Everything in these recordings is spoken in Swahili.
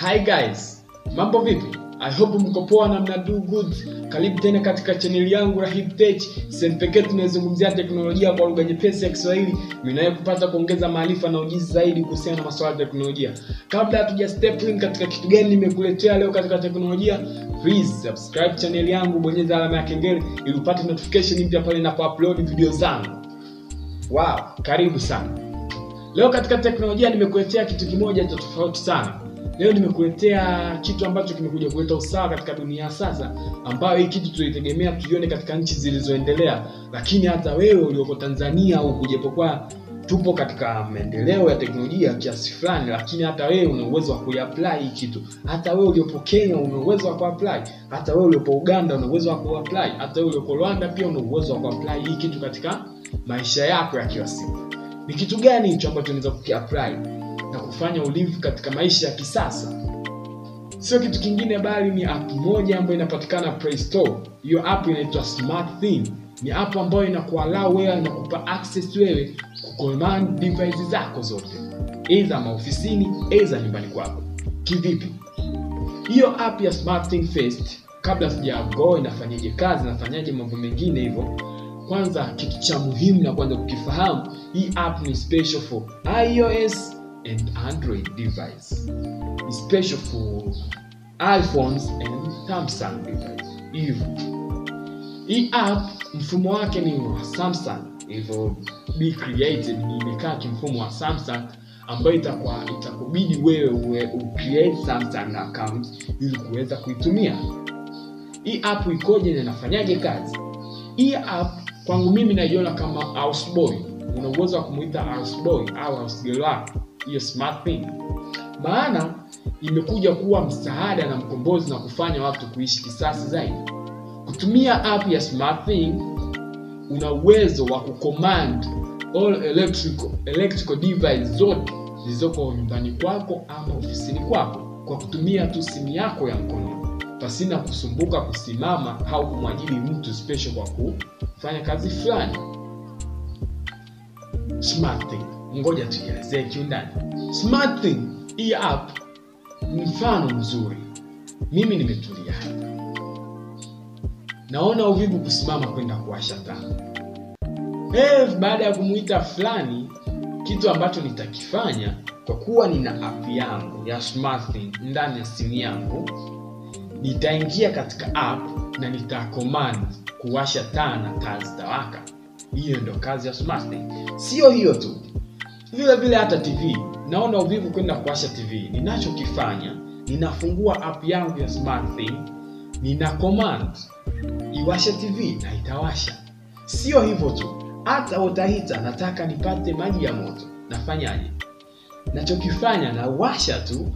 Hi guys, mambo vipi? I hope mko poa na mna do good. Karibu tena katika chaneli yangu Rahib Tech, sehemu pekee tunayozungumzia teknolojia kwa lugha nyepesi ya Kiswahili inayokupata kuongeza maarifa na ujuzi zaidi kuhusiana na masuala ya teknolojia. Kabla hatuja step in katika kitu gani nimekuletea leo katika teknolojia, please subscribe channel yangu, bonyeza alama ya kengele ili upate notification mpya pale ninapo-upload video zangu. Wow, karibu sana. Leo katika teknolojia nimekuletea kitu kimoja cha tofauti sana. Leo nimekuletea kitu ambacho kimekuja kuleta usawa katika dunia sasa, ambayo hii kitu tulitegemea tuione katika nchi zilizoendelea, lakini hata wewe ulioko Tanzania au japokuwa tupo katika maendeleo ya teknolojia kiasi fulani, lakini hata wewe una uwezo wa kuiapply hii kitu. Hata wewe uliopo Kenya una uwezo wa kuapply, hata wewe uliopo Uganda una uwezo wa kuapply, hata wewe uliopo Rwanda pia una uwezo wa kuapply hii kitu katika maisha yako ya kila siku. Ni kitu gani hicho ambacho unaweza kukiapply kufanya ulinzi katika maisha ya kisasa? Sio kitu kingine bali ni app moja ambayo inapatikana Play Store. Hiyo app inaitwa Smart Thing. Ni app ambayo inakuallow wewe, inakupa access wewe kucommand devices zako zote, either maofisini, either nyumbani kwako. Kivipi? Hiyo app ya Smart Thing first, kabla sija go inafanyaje kazi, inafanyaje mambo mengine hivyo kwanza kitu cha muhimu na kwanza kukifahamu, hii app ni special for iOS and Android device. Special for iPhones and Samsung device. Hivyo hii app mfumo wake ni wa Samsung, hivyo be created ni imekaa kimfumo wa Samsung ambayo itakuwa itakubidi wewe uwe ucreate Samsung account ili kuweza kuitumia. Hii app ikoje na inafanyaje kazi? Hii app kwangu mimi naiona kama houseboy. Una uwezo wa kumuita houseboy au housegirl wako, hiyo smart thing, maana imekuja kuwa msaada na mkombozi na kufanya watu kuishi kisasi zaidi. Kutumia app ya smart thing, una uwezo wa kucommand all electrical, electrical device zote zilizoko nyumbani kwako ama ofisini kwako kwa kutumia tu simu yako ya mkono pasina kusumbuka kusimama au kumwajili mtu special kwa kufanya kazi fulani. Smart Thing, ngoja tuielezee kiundani. Smart Thing, hii app mfano mzuri. Mimi nimetulia naona uvivu kusimama kwenda kuwasha taa. Eh, baada ya kumwita fulani, kitu ambacho nitakifanya kwa kuwa nina app yangu ya Smart Thing ndani ya simu yangu nitaingia katika app na nita command kuwasha taa na taa zitawaka. Hiyo ndo kazi ya Smart Thing. Sio hiyo tu, vile vile hata TV. Naona uvivu kwenda kuwasha TV, ninachokifanya ninafungua app yangu ya Smart Thing, nina command iwashe TV na itawasha. Sio hivyo tu, hata utahita nataka nipate maji ya moto, nafanyaje? Nachokifanya nawasha tu,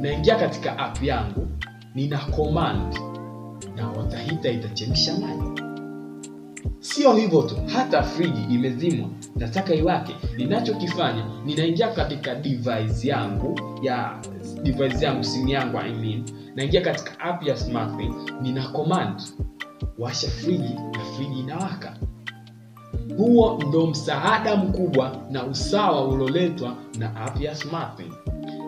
naingia katika app yangu nina command na utahita itachemsha maji. Sio hivyo tu, hata friji imezimwa, nataka iwake. Ninachokifanya ninaingia katika device yangu ya device yangu simu yangu I mean, naingia katika app ya Smart Thing, nina command washa friji na friji inawaka. Huo ndo msaada mkubwa na usawa ulioletwa na app ya Smart Thing.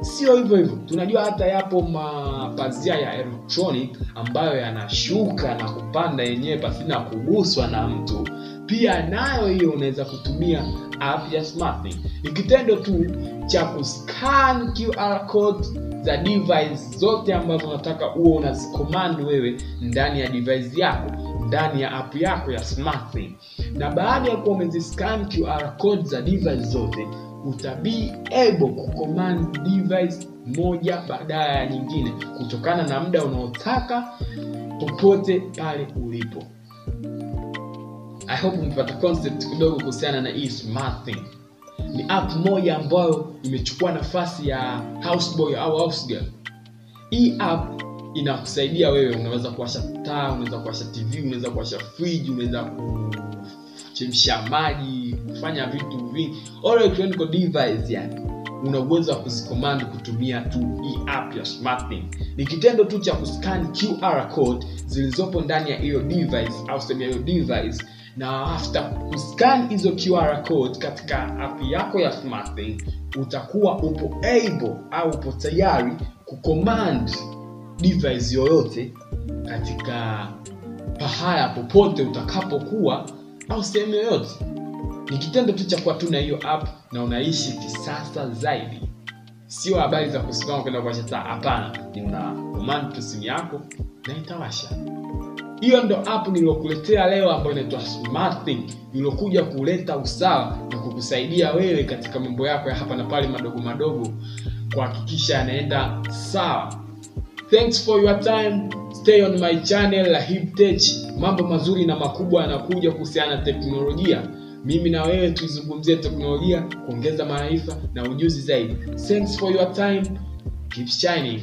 Sio hivyo hivyo, tunajua hata yapo mapazia ya electronic ambayo yanashuka na kupanda yenyewe pasina kuguswa na mtu. Pia nayo hiyo unaweza kutumia app ya smartthing Ni kitendo tu cha kuscan QR code za device zote ambazo unataka uwe unazikomandi wewe ndani ya device yako, ndani ya app yako ya smartthing Na baada ya kuwa umeziscan QR code za device zote utabe able kucommand device moja baada ya nyingine kutokana na muda unaotaka popote pale ulipo. I hope umepata concept kidogo kuhusiana na hii Smart Thing. Ni app moja ambayo imechukua nafasi ya houseboy au housegirl. Hii app inakusaidia wewe, unaweza kuwasha taa, unaweza kuwasha TV, unaweza kuwasha fridge, unaweza ku chemsha maji, kufanya vitu vingi, all electronic device yani una uwezo wa kuzicommand kutumia tu hii app ya smartthing Ni kitendo tu cha kuscan QR code zilizopo ndani ya hiyo device au sehemu ya hiyo device na after kuscan hizo QR code katika app yako ya SmartThing utakuwa upo able au upo tayari kucommand device yoyote katika pahala popote utakapokuwa au sehemu yoyote ni kitendo tu cha kuwa tu na hiyo app na unaishi kisasa zaidi. Sio habari za kusimama kwenda kuwasha taa hapana. Ni una command tu simu yako na itawasha. Hiyo ndo app niliyokuletea leo ambayo inaitwa SmartThing iliyokuja kuleta usawa na kukusaidia wewe katika mambo yako ya hapa na pale madogo madogo kuhakikisha yanaenda sawa. Thanks for your time stay on my channel Rahib Tech mambo mazuri na makubwa yanakuja kuhusiana na teknolojia. Mimi na wewe tuizungumzie teknolojia kuongeza maarifa na ujuzi zaidi. Thanks for your time. Keep shining